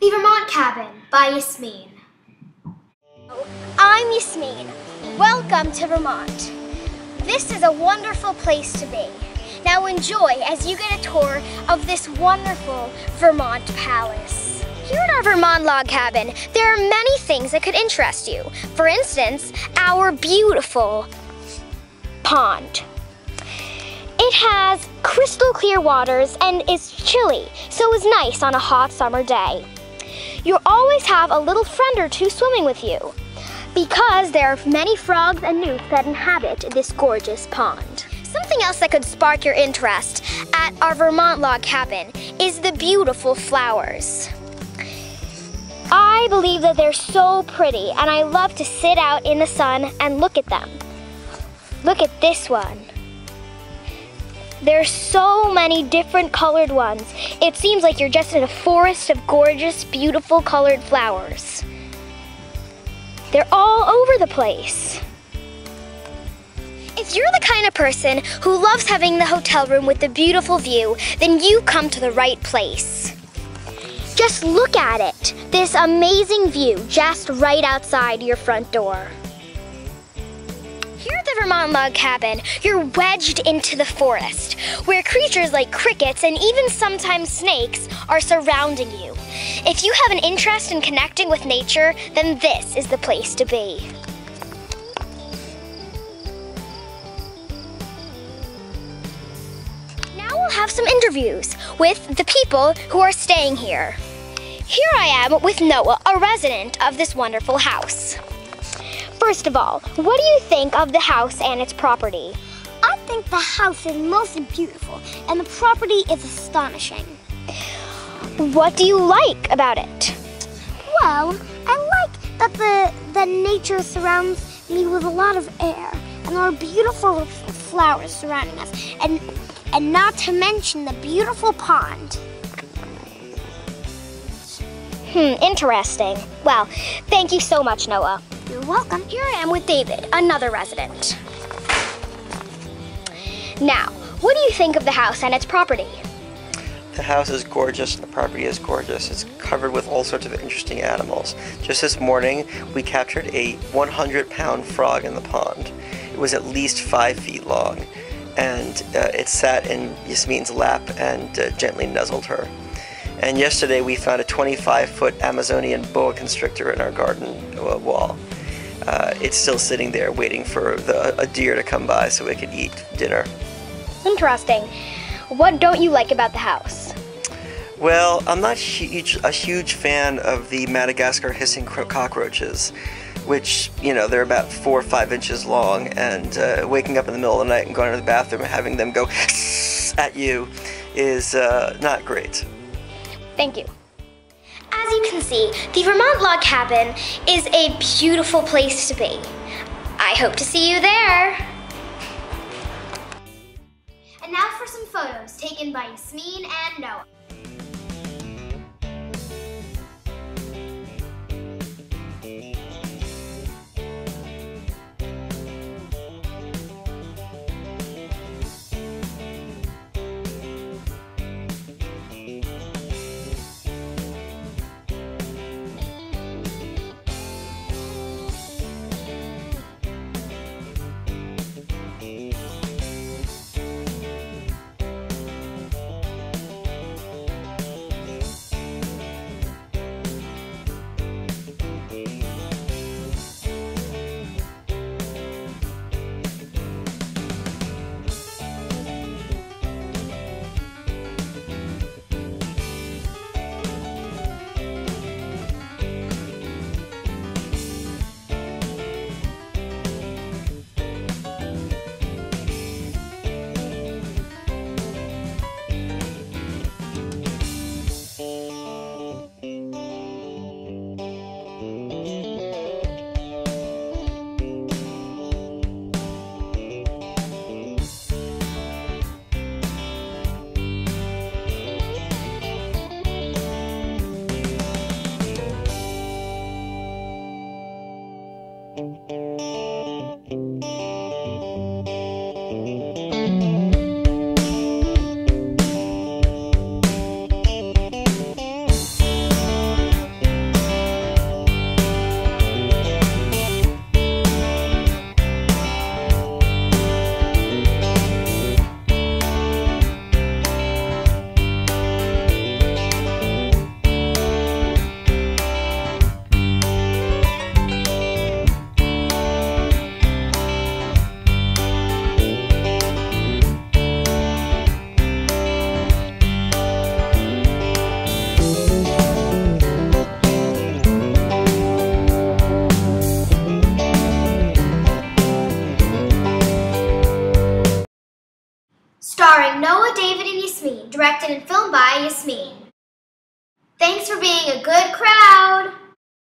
The Vermont Cabin by Yasmin. I'm Yasmin. Welcome to Vermont. This is a wonderful place to be. Now enjoy as you get a tour of this wonderful Vermont palace. Here at our Vermont log cabin, there are many things that could interest you. For instance, our beautiful pond. It has crystal clear waters and is chilly, so is nice on a hot summer day. You'll always have a little friend or two swimming with you because there are many frogs and newts that inhabit this gorgeous pond. Something else that could spark your interest at our Vermont log cabin is the beautiful flowers. I believe that they're so pretty and I love to sit out in the sun and look at them. Look at this one. There's so many different colored ones. It seems like you're just in a forest of gorgeous, beautiful colored flowers. They're all over the place. If you're the kind of person who loves having the hotel room with the beautiful view, then you come to the right place. Just look at it, this amazing view just right outside your front door. Vermont Log Cabin, you're wedged into the forest, where creatures like crickets and even sometimes snakes are surrounding you. If you have an interest in connecting with nature, then this is the place to be. Now we'll have some interviews with the people who are staying here. Here I am with Noah, a resident of this wonderful house. First of all, what do you think of the house and its property? I think the house is most beautiful and the property is astonishing. What do you like about it? Well, I like that the, the nature surrounds me with a lot of air and there are beautiful flowers surrounding us and, and not to mention the beautiful pond. Hmm, interesting. Well, thank you so much, Noah. You're welcome. Here I am with David, another resident. Now, what do you think of the house and its property? The house is gorgeous the property is gorgeous. It's covered with all sorts of interesting animals. Just this morning, we captured a 100 pound frog in the pond. It was at least five feet long, and uh, it sat in Yasmin's lap and uh, gently nuzzled her. And yesterday, we found a 25 foot Amazonian boa constrictor in our garden uh, wall. Uh, it's still sitting there waiting for the, a deer to come by so we could eat dinner. Interesting. What don't you like about the house? Well, I'm not huge, a huge fan of the Madagascar hissing cockroaches, which, you know, they're about four or five inches long, and uh, waking up in the middle of the night and going to the bathroom and having them go at you is uh, not great. Thank you. As you can see, the Vermont Log Cabin is a beautiful place to be. I hope to see you there. And now for some photos taken by Yasmin and Noah. Directed and filmed by Yasmin. Thanks for being a good crowd!